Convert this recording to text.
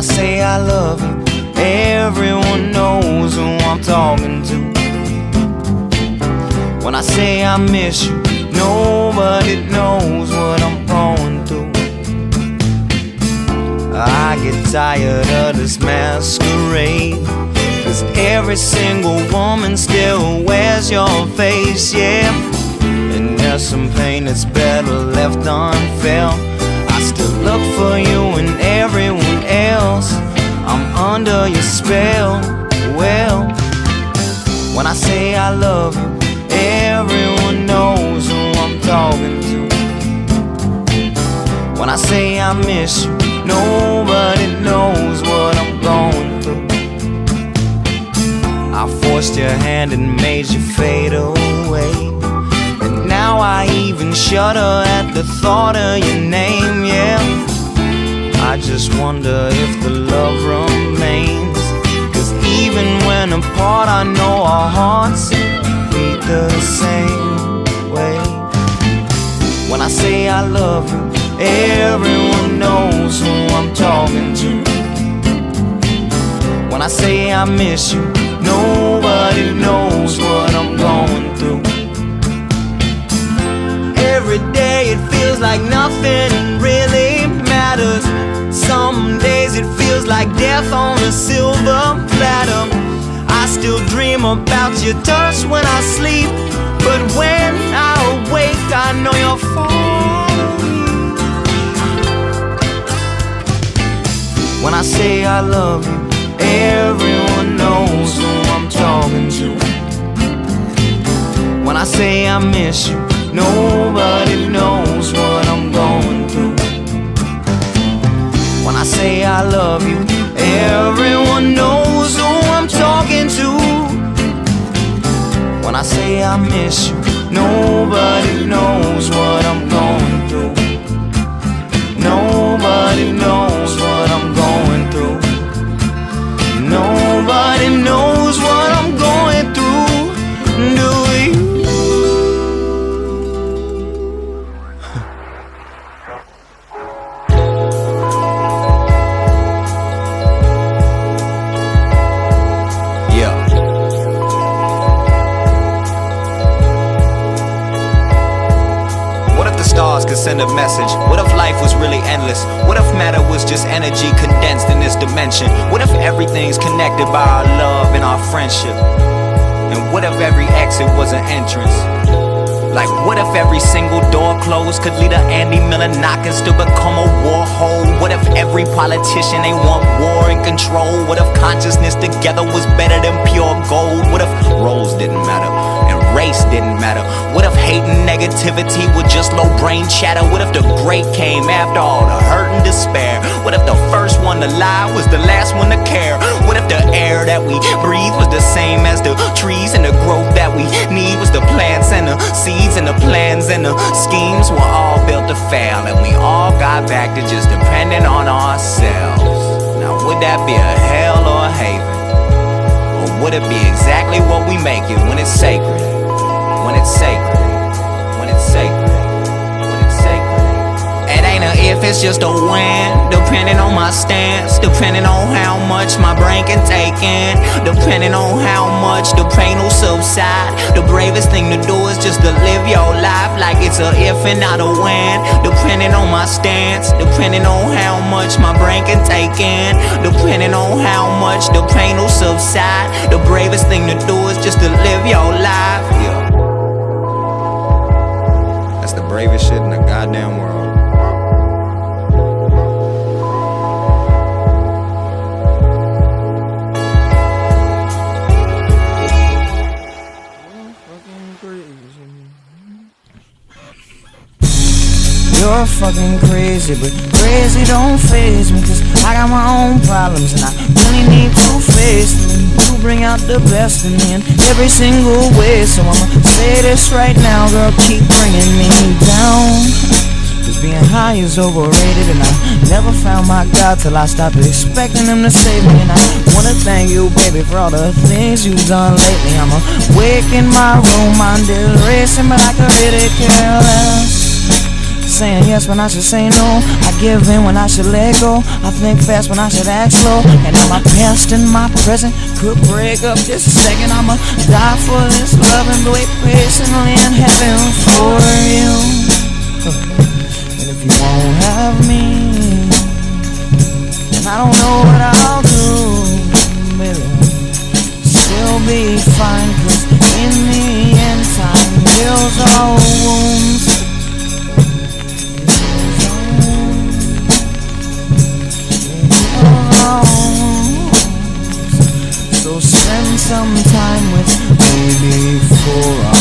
I say I love you, everyone knows who I'm talking to. When I say I miss you, nobody knows what I'm going through. I get tired of this masquerade. Cause every single woman still wears your face, yeah. And there's some pain that's better left unfelt. I still look for you else. I'm under your spell. Well, when I say I love you, everyone knows who I'm talking to. When I say I miss you, nobody knows what I'm going through. I forced your hand and made you fade away. And now I even shudder at the thought of your name, yeah. Just wonder if the love remains. Cause even when apart, I know our hearts beat the same way. When I say I love you, everyone knows who I'm talking to. When I say I miss you, nobody knows what I'm going through. Every day it feels like nothing death on a silver platter. I still dream about your touch when I sleep, but when I awake, I know you're following me. When I say I love you, everyone knows who I'm talking to. When I say I miss you, nobody knows say could send a message? What if life was really endless? What if matter was just energy condensed in this dimension? What if everything's connected by our love and our friendship? And what if every exit was an entrance? Like, what if every single door closed could lead a Andy Miller knock and still become a war hole? What if every politician they want war and control? What if consciousness together was better than pure gold? What if roles didn't matter and race didn't matter? What negativity were just low brain chatter? What if the great came after all the hurt and despair? What if the first one to lie was the last one to care? What if the air that we breathe was the same as the trees and the growth that we need was the plants and the seeds and the plans and the schemes were all built to fail and we all got back to just depending on ourselves. Now would that be a hell or a haven? Or would it be exactly what we make it when it's sacred? When it's sacred? It ain't a if, it's just a when. Depending on my stance, depending on how much my brain can take in, depending on how much the pain will subside. The bravest thing to do is just to live your life like it's a if and not a when. Depending on my stance, depending on how much my brain can take in, depending on how much the pain will subside. The bravest thing to do is just to live your life. Yeah. Bravest shit in the goddamn world. You're fucking crazy, but crazy don't faze me Cause I got my own problems and I really need to face them You bring out the best in me in every single way So I'ma say this right now, girl, keep bringing me down. Cause being high is overrated and I never found my God till I stopped expecting him to save me. And I wanna thank you, baby, for all the things you've done lately. I'm awake in my room, mind is racing, but I could really care less saying yes when I should say no. I give in when I should let go. I think fast when I should act slow. And now my past and my present could break up just a second. I'ma die for this love and wait patiently in heaven for you. And if you won't have me, then I don't know what I'll do, baby. Still be fine, cause in the end, time heals all. So spend some time with me before I